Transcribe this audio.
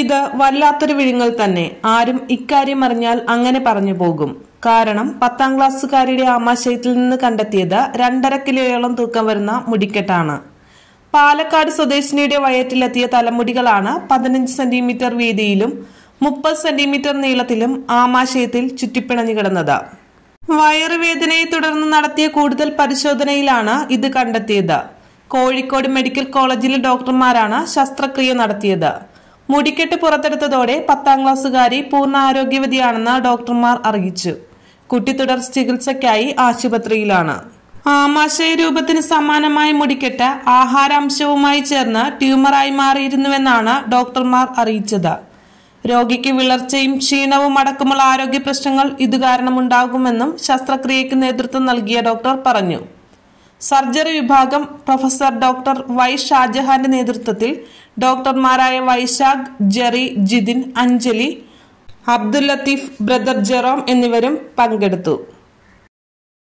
ഇത് വല്ലാത്തൊരു വിഴുങ്ങൽ തന്നെ. ആരും ഇക്കാര്യം അറിഞ്ഞാൽ അങ്ങനെ പറഞ്ഞു പോകും. കാരണം പത്താം ക്ലാസ്സുകാരിയുടെ ആമാശയത്തിൽ നിന്ന് കണ്ടെത്തിയത് രണ്ടര കിലോയോളം തൂക്കം വരുന്ന മുടിക്കെട്ടാണ്. പാലക്കാട് സ്വദേശിനിയുടെ വയറ്റിലെത്തിയ തലമുടികളാണ് പതിനഞ്ച് സെന്റിമീറ്റർ വീതിയിലും മുപ്പത് സെന്റിമീറ്റർ നീളത്തിലും ആമാശയത്തിൽ ചുറ്റിപ്പിണഞ്ഞു കിടന്നത്. വയറുവേദനയെ തുടർന്ന് നടത്തിയ കൂടുതൽ പരിശോധനയിലാണ് ഇത് കണ്ടെത്തിയത്. കോഴിക്കോട് മെഡിക്കൽ കോളേജിലെ ഡോക്ടർമാരാണ് ശസ്ത്രക്രിയ നടത്തിയത്. മുടിക്കെട്ട് പുറത്തെടുത്തതോടെ പത്താം ക്ലാസ്സുകാരി പൂർണ ആരോഗ്യവതിയാണെന്ന് ഡോക്ടർമാർ അറിയിച്ചു. കുട്ടി തുടർ ചികിത്സയ്ക്കായി ആശുപത്രിയിലാണ്. ആമാശയ രൂപത്തിന് സമാനമായ മുടിക്കെട്ട് ആഹാരാംശവുമായി ചേർന്ന് ട്യൂമറായി മാറിയിരുന്നുവെന്നാണ് ഡോക്ടർമാർ അറിയിച്ചത്. രോഗിക്ക് വിളർച്ചയും ക്ഷീണവും അടക്കമുള്ള ആരോഗ്യ പ്രശ്നങ്ങൾ ഇതുകാരണമുണ്ടാകുമെന്നും ശസ്ത്രക്രിയയ്ക്ക് നേതൃത്വം നൽകിയ ഡോക്ടർ പറഞ്ഞു. സർജറി വിഭാഗം പ്രൊഫസർ ഡോക്ടർ വൈ ഷാജഹാന്റെ നേതൃത്വത്തിൽ ഡോക്ടർമാരായ Vaishakh Jerry Jithin Anjali Abdul Latheef brother Jerome എന്നിവരും പങ്കെടുത്തു.